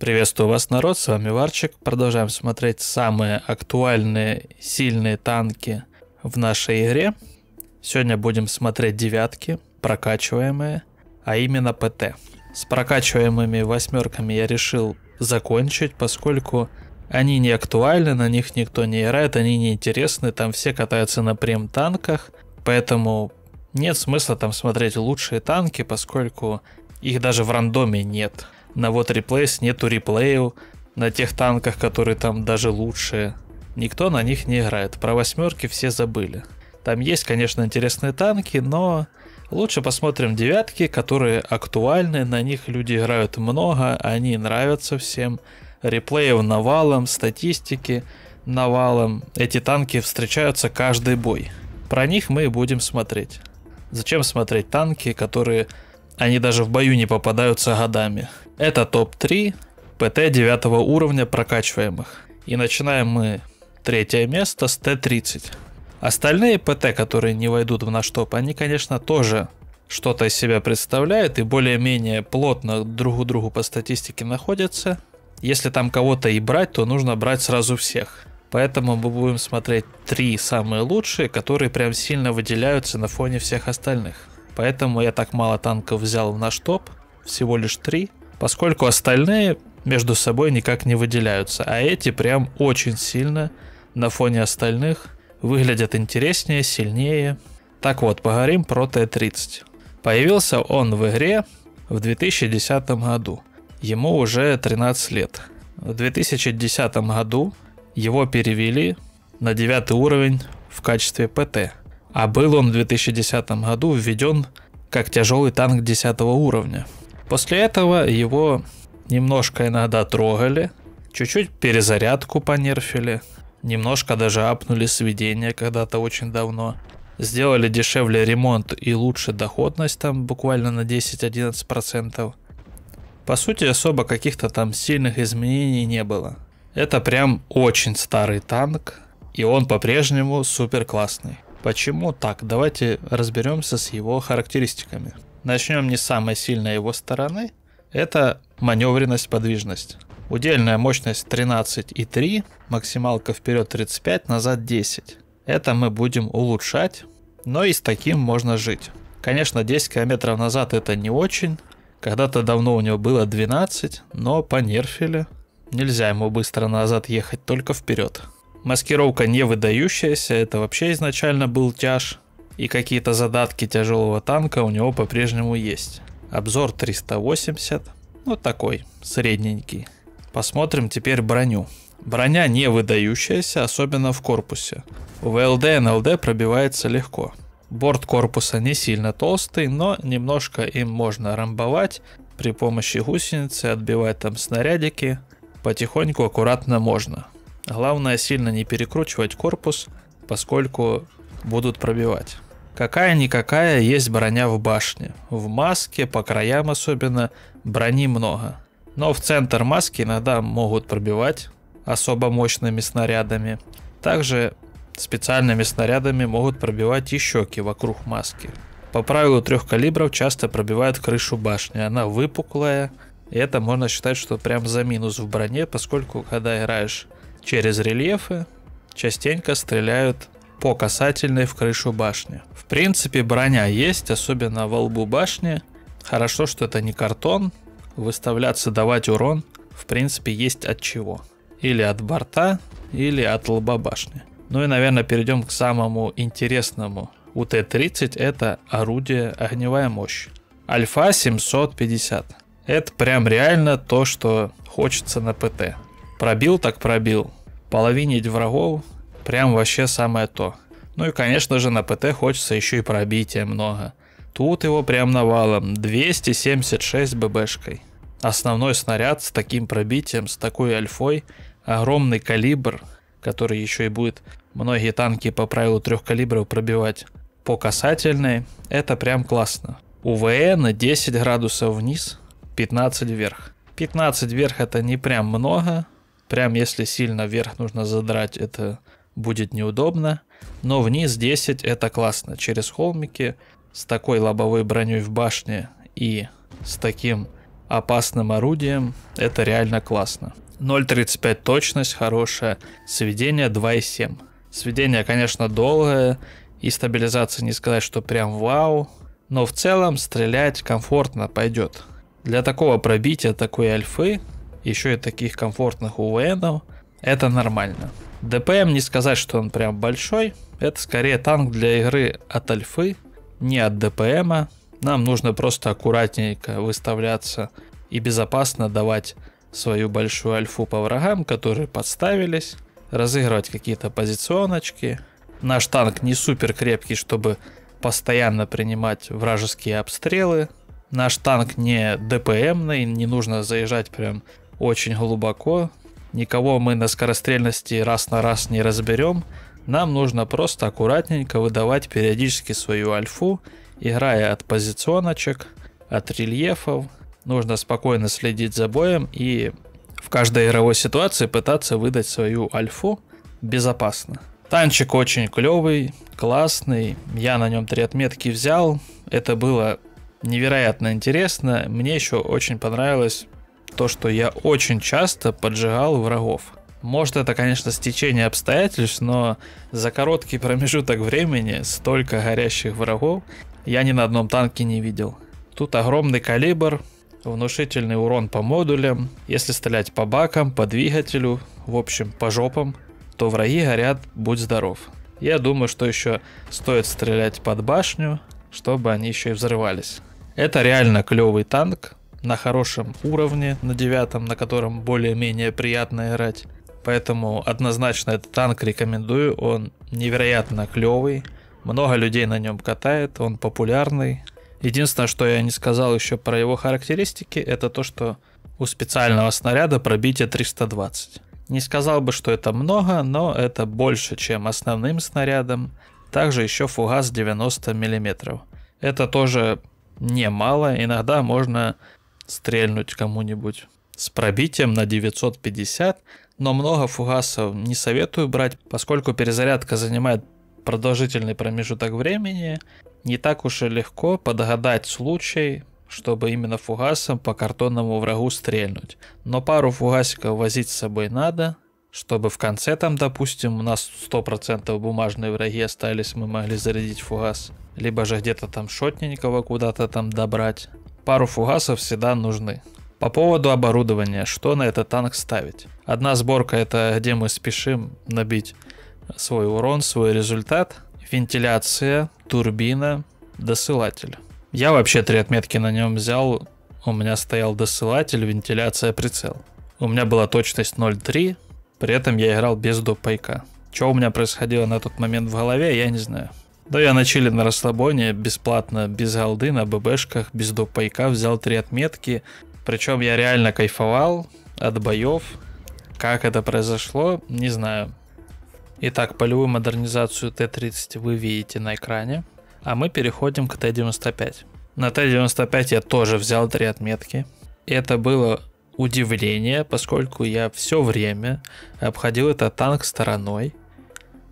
Приветствую вас, народ, с вами Варчик. Продолжаем смотреть самые актуальные, сильные танки в нашей игре. Сегодня будем смотреть девятки, прокачиваемые, а именно ПТ. С прокачиваемыми восьмерками я решил закончить, поскольку они не актуальны, на них никто не играет, они не интересны, там все катаются на прем-танках, поэтому нет смысла там смотреть лучшие танки, поскольку их даже в рандоме нет. На вот реплейс нету реплею на тех танках, которые там даже лучшие. Никто на них не играет. Про восьмерки все забыли. Там есть, конечно, интересные танки, но лучше посмотрим девятки, которые актуальны, на них люди играют много, они нравятся всем. Реплеев навалом, статистики навалом. Эти танки встречаются каждый бой. Про них мы будем смотреть. Зачем смотреть танки, которые они даже в бою не попадаются годами. Это топ-3 ПТ 9 уровня прокачиваемых. И начинаем мы третье место с Т-30. Остальные ПТ, которые не войдут в наш топ, они, конечно, тоже что-то из себя представляют и более-менее плотно друг у другу по статистике находятся. Если там кого-то и брать, то нужно брать сразу всех. Поэтому мы будем смотреть три самые лучшие, которые прям сильно выделяются на фоне всех остальных. Поэтому я так мало танков взял в наш топ, всего лишь три, поскольку остальные между собой никак не выделяются, а эти прям очень сильно на фоне остальных выглядят интереснее, сильнее. Так вот, поговорим про Т-30. Появился он в игре в 2010 году. Ему уже 13 лет. В 2010 году его перевели на 9 уровень в качестве ПТ а был он в 2010 году введен как тяжелый танк 10 уровня. После этого его немножко иногда трогали, чуть-чуть перезарядку понерфили, немножко даже апнули сведения когда-то очень давно. Сделали дешевле ремонт и лучше доходность там буквально на 10-11%. По сути особо каких-то там сильных изменений не было. Это прям очень старый танк, и он по-прежнему супер классный. Почему так? Давайте разберемся с его характеристиками. Начнем не с самой сильной его стороны. Это маневренность, подвижность. Удельная мощность 13,3, максималка вперед 35, назад 10. Это мы будем улучшать, но и с таким можно жить. Конечно, 10 км назад это не очень. Когда-то давно у него было 12, но понерфили. Нельзя ему быстро назад ехать, только вперед. Маскировка не выдающаяся, это вообще изначально был тяж. И какие-то задатки тяжелого танка у него по-прежнему есть. Обзор 380, ну такой, средненький. Посмотрим теперь броню. Броня не выдающаяся, особенно в корпусе. В ЛД и НЛД пробивается легко. Борт корпуса не сильно толстый, но немножко им можно рамбовать при помощи гусеницы, отбивать там снарядики. Потихоньку, аккуратно можно. Главное сильно не перекручивать корпус, поскольку будут пробивать. Какая-никакая есть броня в башне. В маске, по краям особенно, брони много. Но в центр маски иногда могут пробивать особо мощными снарядами. Также специальными снарядами могут пробивать и щеки вокруг маски. По правилу трех калибров часто пробивают крышу башни. Она выпуклая, и это можно считать, что прям за минус в броне, поскольку когда играешь через рельефы частенько стреляют по касательной в крышу башни. В принципе, броня есть, особенно во лбу башни. Хорошо, что это не картон. Выставляться, давать урон, в принципе, есть от чего. Или от борта, или от лба башни. Ну и, наверное, перейдем к самому интересному. У Т-30 это орудие огневая мощь. Альфа 750. Это прям реально то, что хочется на ПТ. Пробил так пробил. Половинить врагов прям вообще самое то. Ну и конечно же на ПТ хочется еще и пробития много. Тут его прям навалом 276 ББшкой. Основной снаряд с таким пробитием, с такой альфой, огромный калибр, который еще и будет многие танки по правилу трех калибров пробивать по касательной, это прям классно. УВН 10 градусов вниз, 15 вверх. 15 вверх это не прям много, Прям если сильно вверх нужно задрать, это будет неудобно. Но вниз 10 это классно. Через холмики с такой лобовой броней в башне и с таким опасным орудием, это реально классно. 0.35 точность хорошая, сведение 2.7. Сведение, конечно, долгое, и стабилизация не сказать, что прям вау, но в целом стрелять комфортно пойдет. Для такого пробития такой альфы, еще и таких комфортных УВНов, это нормально. ДПМ не сказать, что он прям большой, это скорее танк для игры от альфы, не от ДПМа. Нам нужно просто аккуратненько выставляться и безопасно давать свою большую альфу по врагам, которые подставились, разыгрывать какие-то позиционочки. Наш танк не супер крепкий, чтобы постоянно принимать вражеские обстрелы. Наш танк не ДПМный, не нужно заезжать прям очень глубоко. Никого мы на скорострельности раз на раз не разберем. Нам нужно просто аккуратненько выдавать периодически свою альфу, играя от позиционочек, от рельефов. Нужно спокойно следить за боем и в каждой игровой ситуации пытаться выдать свою альфу безопасно. Танчик очень клевый, классный. Я на нем три отметки взял. Это было невероятно интересно. Мне еще очень понравилось то, что я очень часто поджигал врагов. Может это, конечно, стечение обстоятельств, но за короткий промежуток времени столько горящих врагов я ни на одном танке не видел. Тут огромный калибр, внушительный урон по модулям. Если стрелять по бакам, по двигателю, в общем, по жопам, то враги горят, будь здоров. Я думаю, что еще стоит стрелять под башню, чтобы они еще и взрывались. Это реально клевый танк, на хорошем уровне, на девятом, на котором более-менее приятно играть. Поэтому однозначно этот танк рекомендую, он невероятно клевый, много людей на нем катает, он популярный. Единственное, что я не сказал еще про его характеристики, это то, что у специального снаряда пробитие 320. Не сказал бы, что это много, но это больше, чем основным снарядом. Также еще фугас 90 мм. Это тоже немало, иногда можно стрельнуть кому-нибудь с пробитием на 950, но много фугасов не советую брать, поскольку перезарядка занимает продолжительный промежуток времени, не так уж и легко подгадать случай, чтобы именно фугасом по картонному врагу стрельнуть. Но пару фугасиков возить с собой надо, чтобы в конце там, допустим, у нас 100% бумажные враги остались, мы могли зарядить фугас. Либо же где-то там шотненького куда-то там добрать пару фугасов всегда нужны. По поводу оборудования, что на этот танк ставить? Одна сборка это где мы спешим набить свой урон, свой результат. Вентиляция, турбина, досылатель. Я вообще три отметки на нем взял. У меня стоял досылатель, вентиляция, прицел. У меня была точность 0.3, при этом я играл без допайка. Что у меня происходило на тот момент в голове, я не знаю. Да я на чили на расслабоне, бесплатно, без голды, на ББшках, без допайка, взял три отметки. Причем я реально кайфовал от боев. Как это произошло, не знаю. Итак, полевую модернизацию Т-30 вы видите на экране. А мы переходим к Т-95. На Т-95 я тоже взял три отметки. Это было удивление, поскольку я все время обходил этот танк стороной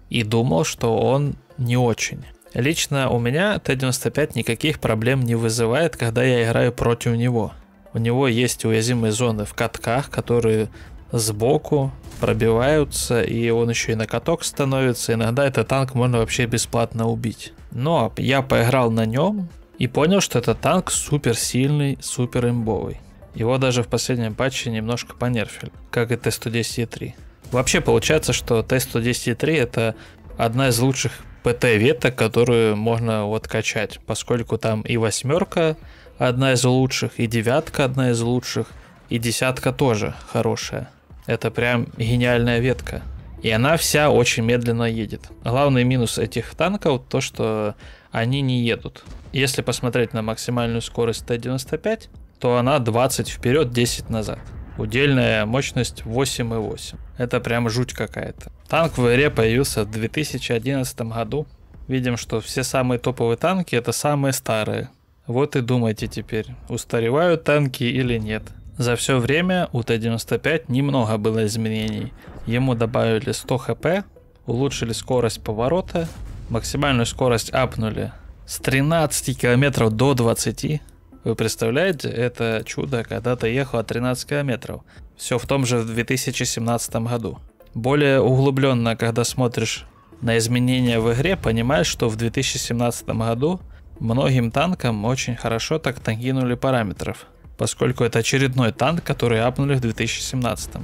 и думал, что он не очень. Лично у меня Т-95 никаких проблем не вызывает, когда я играю против него. У него есть уязвимые зоны в катках, которые сбоку пробиваются, и он еще и на каток становится. Иногда этот танк можно вообще бесплатно убить. Но я поиграл на нем и понял, что этот танк супер сильный, супер имбовый. Его даже в последнем патче немножко понерфили, как и Т-110-3. Вообще получается, что Т-110-3 это одна из лучших ПТ-веток, которую можно вот качать, поскольку там и восьмерка одна из лучших, и девятка одна из лучших, и десятка тоже хорошая. Это прям гениальная ветка. И она вся очень медленно едет. Главный минус этих танков то, что они не едут. Если посмотреть на максимальную скорость Т-95, то она 20 вперед, 10 назад. Удельная мощность 8,8. Это прям жуть какая-то. Танк в игре появился в 2011 году. Видим, что все самые топовые танки это самые старые. Вот и думайте теперь, устаревают танки или нет. За все время у Т-95 немного было изменений. Ему добавили 100 хп, улучшили скорость поворота, максимальную скорость апнули с 13 км до 20. Вы представляете, это чудо когда-то ехало 13 километров. Все в том же в 2017 году. Более углубленно, когда смотришь на изменения в игре, понимаешь, что в 2017 году многим танкам очень хорошо так танкинули параметров, поскольку это очередной танк, который апнули в 2017.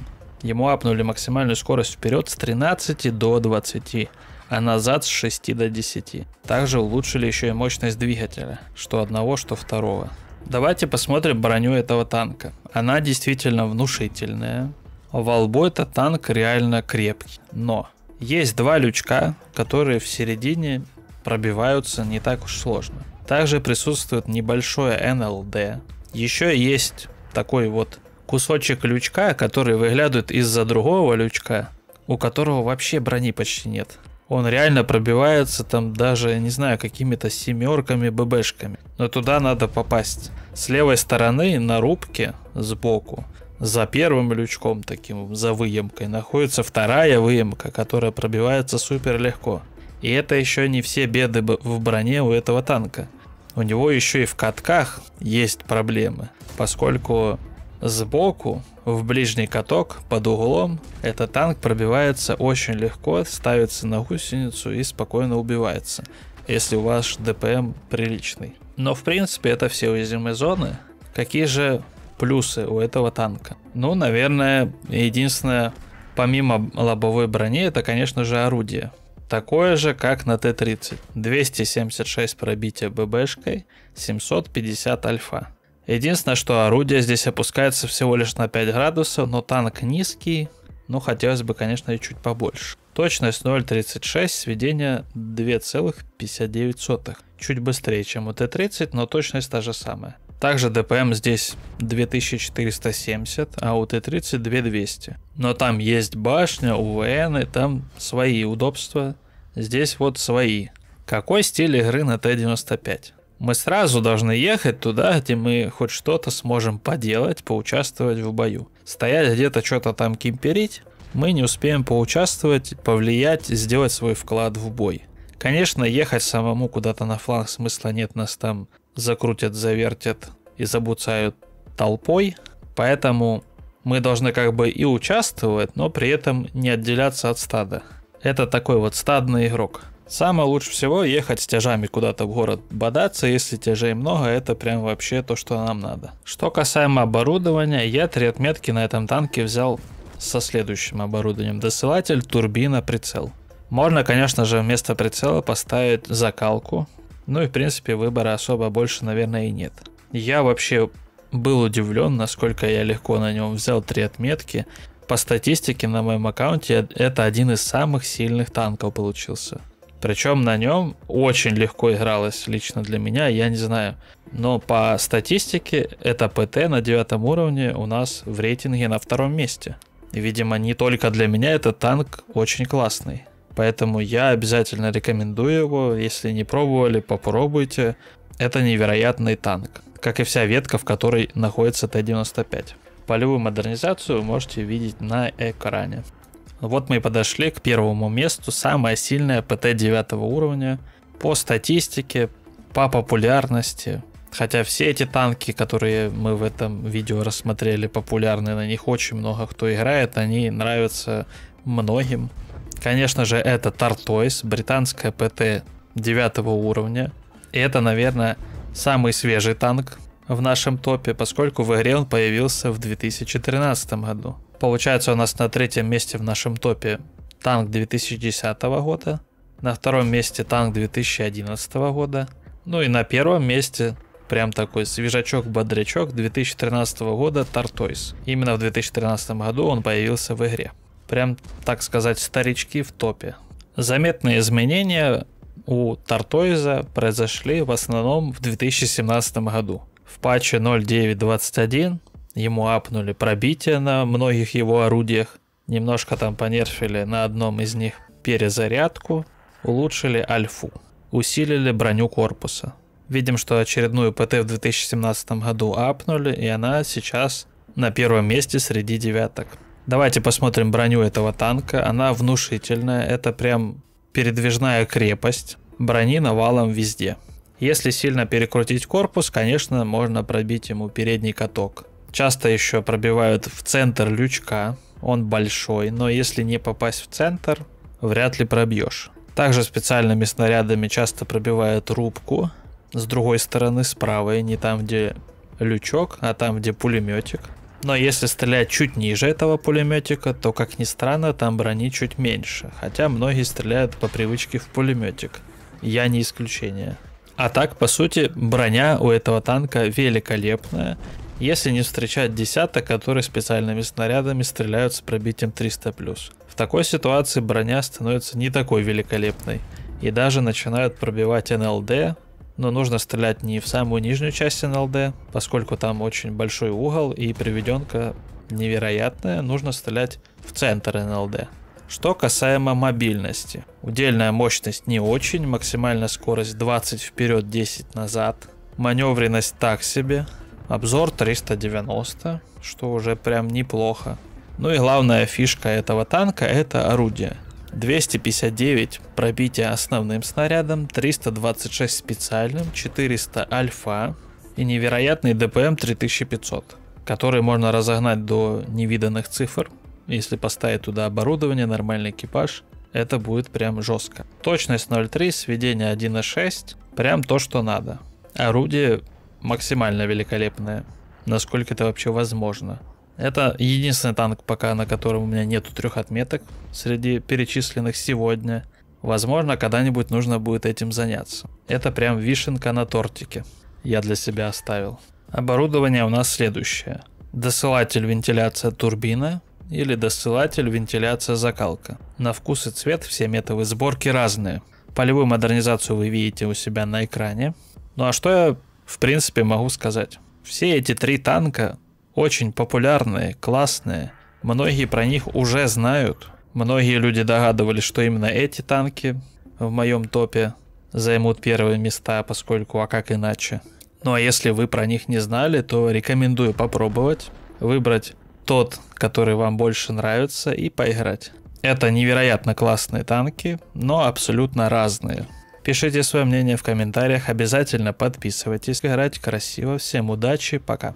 Ему апнули максимальную скорость вперед с 13 до 20, а назад с 6 до 10. Также улучшили еще и мощность двигателя, что одного, что второго. Давайте посмотрим броню этого танка. Она действительно внушительная. Волбо это танк реально крепкий. Но есть два лючка, которые в середине пробиваются не так уж сложно. Также присутствует небольшое НЛД. Еще есть такой вот кусочек лючка, который выглядывает из-за другого лючка, у которого вообще брони почти нет. Он реально пробивается там даже, не знаю, какими-то семерками, ББшками. Но туда надо попасть. С левой стороны на рубке сбоку за первым лючком таким, за выемкой, находится вторая выемка, которая пробивается супер легко. И это еще не все беды в броне у этого танка. У него еще и в катках есть проблемы, поскольку Сбоку, в ближний каток, под углом, этот танк пробивается очень легко, ставится на гусеницу и спокойно убивается, если у вас ДПМ приличный. Но в принципе это все уязвимые зоны. Какие же плюсы у этого танка? Ну, наверное, единственное, помимо лобовой брони, это, конечно же, орудие. Такое же, как на Т-30. 276 пробития ББшкой, 750 альфа. Единственное, что орудие здесь опускается всего лишь на 5 градусов, но танк низкий, ну хотелось бы, конечно, и чуть побольше. Точность 0.36, сведение 2,59. Чуть быстрее, чем у Т-30, но точность та же самая. Также ДПМ здесь 2470, а у Т-30 2200. Но там есть башня, УВН, и там свои удобства. Здесь вот свои. Какой стиль игры на Т-95? Мы сразу должны ехать туда, где мы хоть что-то сможем поделать, поучаствовать в бою. Стоять где-то что-то там кимперить, мы не успеем поучаствовать, повлиять, сделать свой вклад в бой. Конечно, ехать самому куда-то на фланг смысла нет, нас там закрутят, завертят и забуцают толпой, поэтому мы должны как бы и участвовать, но при этом не отделяться от стада. Это такой вот стадный игрок. Самое лучше всего ехать с тяжами куда-то в город бодаться, если тяжей много, это прям вообще то, что нам надо. Что касаемо оборудования, я три отметки на этом танке взял со следующим оборудованием. Досылатель, турбина, прицел. Можно, конечно же, вместо прицела поставить закалку. Ну и, в принципе, выбора особо больше, наверное, и нет. Я вообще был удивлен, насколько я легко на нем взял три отметки. По статистике на моем аккаунте это один из самых сильных танков получился. Причем на нем очень легко игралось лично для меня, я не знаю. Но по статистике это ПТ на девятом уровне у нас в рейтинге на втором месте. Видимо, не только для меня этот танк очень классный. Поэтому я обязательно рекомендую его. Если не пробовали, попробуйте. Это невероятный танк. Как и вся ветка, в которой находится Т-95. Полевую модернизацию можете видеть на экране. Вот мы и подошли к первому месту, самое сильное ПТ 9 уровня. По статистике, по популярности, хотя все эти танки, которые мы в этом видео рассмотрели, популярны, на них очень много кто играет, они нравятся многим. Конечно же, это Тартойс, британская ПТ 9 уровня. И это, наверное, самый свежий танк в нашем топе, поскольку в игре он появился в 2013 году. Получается у нас на третьем месте в нашем топе танк 2010 года, на втором месте танк 2011 года, ну и на первом месте прям такой свежачок-бодрячок 2013 года Тартойс. Именно в 2013 году он появился в игре. Прям, так сказать, старички в топе. Заметные изменения у Тартойза произошли в основном в 2017 году. В патче 0921 Ему апнули пробитие на многих его орудиях. Немножко там понерфили на одном из них перезарядку. Улучшили альфу. Усилили броню корпуса. Видим, что очередную ПТ в 2017 году апнули, и она сейчас на первом месте среди девяток. Давайте посмотрим броню этого танка. Она внушительная. Это прям передвижная крепость. Брони навалом везде. Если сильно перекрутить корпус, конечно, можно пробить ему передний каток. Часто еще пробивают в центр лючка, он большой, но если не попасть в центр, вряд ли пробьешь. Также специальными снарядами часто пробивают рубку с другой стороны, справа, и не там, где лючок, а там, где пулеметик. Но если стрелять чуть ниже этого пулеметика, то, как ни странно, там брони чуть меньше. Хотя многие стреляют по привычке в пулеметик. Я не исключение. А так, по сути, броня у этого танка великолепная. Если не встречать десяток, которые специальными снарядами стреляют с пробитием 300+. В такой ситуации броня становится не такой великолепной. И даже начинают пробивать НЛД, но нужно стрелять не в самую нижнюю часть НЛД, поскольку там очень большой угол и приведенка невероятная, нужно стрелять в центр НЛД. Что касаемо мобильности. Удельная мощность не очень, максимальная скорость 20 вперед, 10 назад. Маневренность так себе. Обзор 390, что уже прям неплохо. Ну и главная фишка этого танка это орудие. 259 пробития основным снарядом, 326 специальным, 400 альфа и невероятный ДПМ 3500, который можно разогнать до невиданных цифр. Если поставить туда оборудование, нормальный экипаж, это будет прям жестко. Точность 0.3, сведение 1.6, прям то, что надо. Орудие максимально великолепное, насколько это вообще возможно. Это единственный танк пока, на котором у меня нету трех отметок среди перечисленных сегодня. Возможно, когда-нибудь нужно будет этим заняться. Это прям вишенка на тортике. Я для себя оставил. Оборудование у нас следующее. Досылатель вентиляция турбина или досылатель вентиляция закалка. На вкус и цвет все методы сборки разные. Полевую модернизацию вы видите у себя на экране. Ну а что я в принципе могу сказать? Все эти три танка очень популярные, классные. Многие про них уже знают. Многие люди догадывались, что именно эти танки в моем топе займут первые места, поскольку а как иначе. Ну а если вы про них не знали, то рекомендую попробовать, выбрать тот, который вам больше нравится и поиграть. Это невероятно классные танки, но абсолютно разные. Пишите свое мнение в комментариях, обязательно подписывайтесь, играть красиво. Всем удачи, пока.